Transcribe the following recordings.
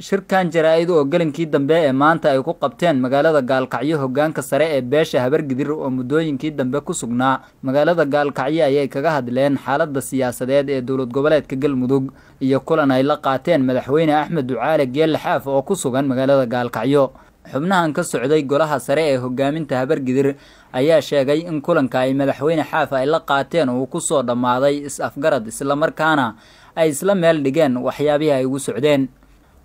shirkan jaraa-id oo gelinkii dambe ee maanta ay ku qabteen magaalada gaalkacyo hogaanka sare ee beesha habargidir oo muddooyinkii dambe ku sugnaa. Magaalada gaalkacyo ayay kaga hadleen xaaladda siyaasadeed ee dowlad goboleedka galmudug iyo kulan ay la qaateen madaxweyne axmed ducaale geelle xaaf oo ku sugan magaalada gaalkacyo. Xubnahan ka socday golaha sare ee hogaaminta habargidir ayaa sheegay in kulanka ay madaxweyne xaaf ay la qaateen uu ku soo dhammaaday is-afgarad islamarkaana ay isla meel dhigeen waxyaabihii ay ugu socdeen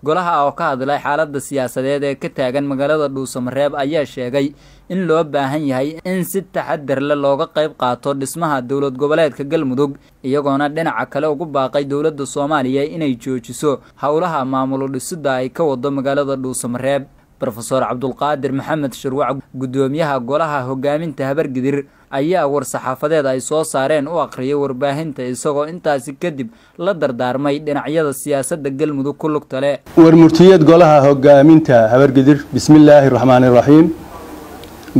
golaha oo ka hadlay xaaladda siyaasadeed ee ka taagan magaalada dhuusamareeb ayaa sheegay in loo baahan yahay in si taxadar le looga qayb qaato dhismaha dowlad goboleedka galmudug iyagoona dhinaca kale ugu baaqay dowladda soomaaliya inay joojiso howlaha maamulo dhisidda ay ka wado magaalada dhuusamareeb rofeor cabdulqaadir maxamed shirwac guddoomiyaha golaha hogaaminta habargidir ayaa war-saxaafadeed ay soo saareen u aqriyay warbaahinta isagoo intaasi kadib la dardaarmay dhinacyada siyaasadda galmudug ku lugta le warmurtiyad golaha hogaaminta habargidir bismillaahi raxmaani raxiim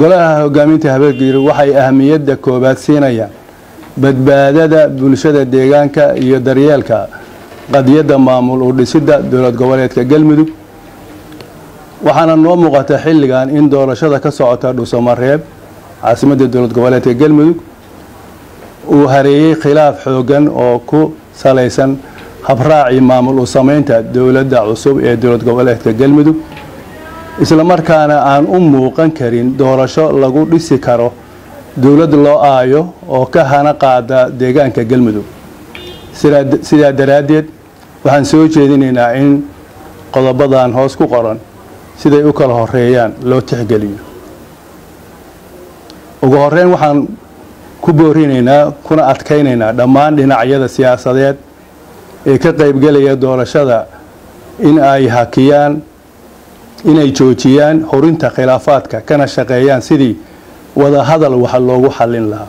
golaha hogaaminta habargidir waxay ahamiyadda koobaad siinayaan badbaadada bulshada deegaanka iyo daryeelka qadiyadda maamul u dhisidda dowlad goboleedka galmudug waxaana noo muuqata xilligan in doorashada ka socota dhuusamareeb caasimadda dowlad goboleedka galmudug uu hareeyey khilaaf xoogan oo ku salaysan habraacii maamul u samaynta dowladda cusub ee dowlad goboleedka galmudug islamarkaana aan u muuqan karin doorasho lagu dhisi karo dowlad loo aayo oo ka hana qaada deegaanka galmudug. Sidaa daraaddeed waxaan soo jeedinaynaa in qodobadan hoos ku qoran siday u kala horeeyaan loo tixgeliyo. Ugu horeyn waxaan ku boorinaynaa kuna adkaynaynaa dhammaan dhinacyada siyaasadeed ee ka qaybgelaya doorashada in ay hakiyaan inay joojiyaan horinta khilaafaadka kana shaqeeyaan sidii wada hadal wax loogu xallin lahaa.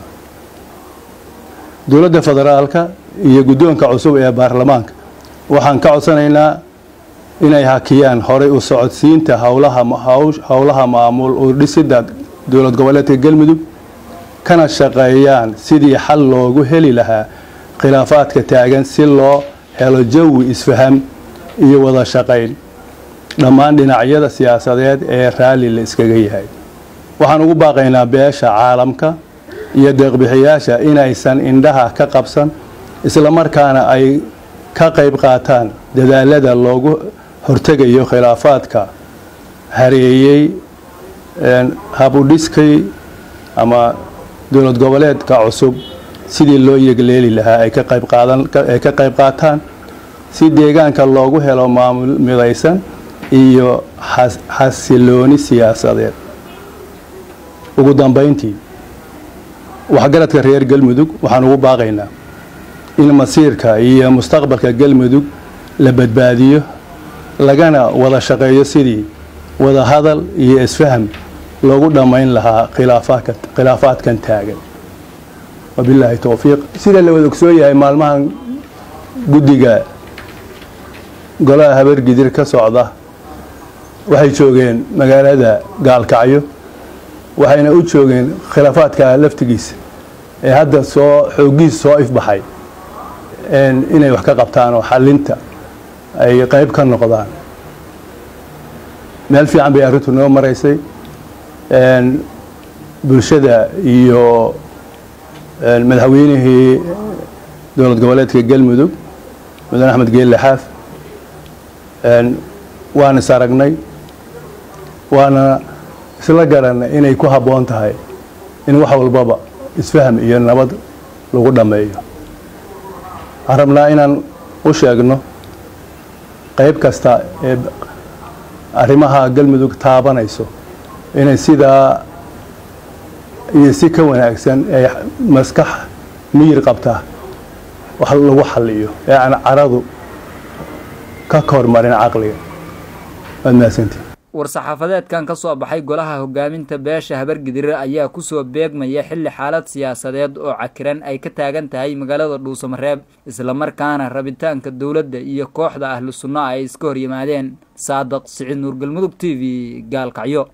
Dowladda federaalka iyo guddoonka cusub ee baarlamaanka waxaan ka codsanaynaa inay hakiyaan horay u socodsiinta howlaha maamul u dhisidda dowlad goboleedka galmudug kana shaqeeyaan sidii xal loogu heli lahaa khilaafaadka taagan si loo helo jawi isfaham iyo wada shaqayn. Dhammaan dhinacyada siyaasadeed ee raalli la iskaga yahay. Waxaan ugu baaqaynaa beesha caalamka iyo deeqbixiyaasha inaysan indhaha ka qabsan islamarkaana ay ka qayb qaataan dadaalada loogu hortegayo khilaafaadka hareeyey habudhiskay ama dowlad goboleedka cusub sidii loo yegleeli lahaa ay ka qayb qaataan si deegaanka loogu helo maamul midaysan iyo xasilooni siyaasadeed. Ugu dambayntii waxgaradka reer galmudug waxaan ugu baaqaynaa in masiirka iyo mustaqbalka galmudug la badbaadiyo lagana wada shaqeeyo sidii wada hadal iyo isfaham loogu dhammayn lahaa khilaafaadkan taagan. Wabilaahi towfiiq sida la wada ogsoon yahay maalmahan guddiga golaha habargidir ka socda waxay joogeen magaalada gaalkacyo waxayna u joogeen khilaafaadka laftigiisa ee hadda soo xooggiisa soo ifbaxay inay wax ka qabtaan oo xalinta ay qayb ka noqdaan. Meel fiican bay arrintu noo maraysay. Bulshada iyo madaxweynihii dowlad goboleedka galmudug mudane axmed geelle xaaf waan is waana isla garanay inay ku habboon tahay in wax walbaba isfaham iyo nabad lagu dhammeeyo. Rabnaa inaan u sheegno qayb kasta ee arrimaha galmudug taabanayso inay sidaa iyo si ka wanaagsan ee maskax miyir qabta wax lagu xalliyo. Ee aan caradu ka kormarin caqliga. Waad mahadsantii war-saxaafadeedkan ka soo baxay golaha hogaaminta beesha habargidir ayaa ku soo beegmaya xilli xaalad siyaasadeed oo cakiran ay ka taagan tahay magaalada dhuusamareeb islamarkaana rabitaanka dowladda iyo kooxda ahlu sunno ay iska hor yimaadeen. Saadaq siciid nuur galmudug t v gaalkacyo